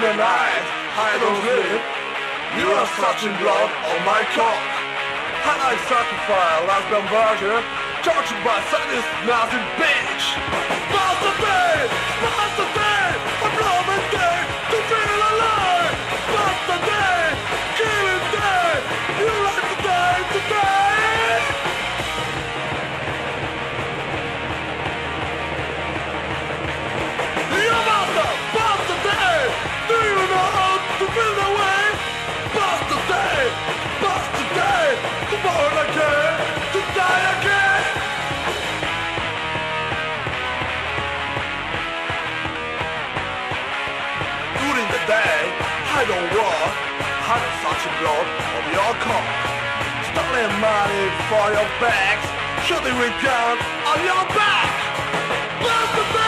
the night, I don't live. You are such in blood on my cock. Had I sacrificed last conversion, tortured by sadist Nazi bitch. Bastard day, bastard day, I don't having such a blood of your cock. Stealing money for your bags, shooting with gun on your back. Day, master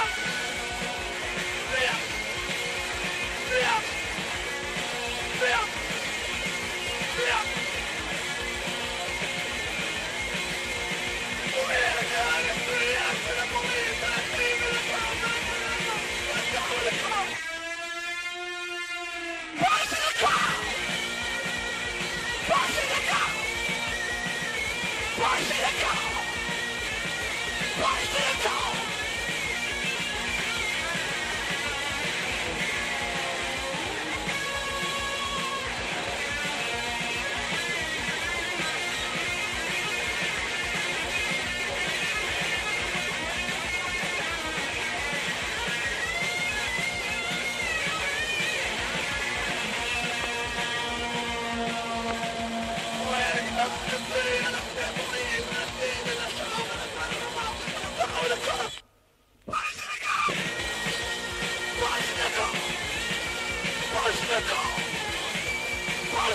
Out!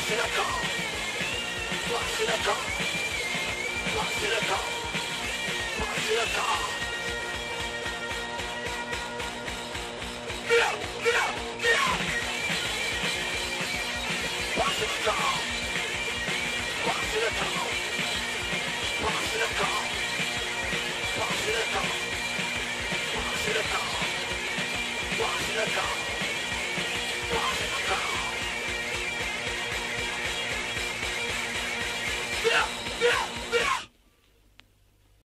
Washington.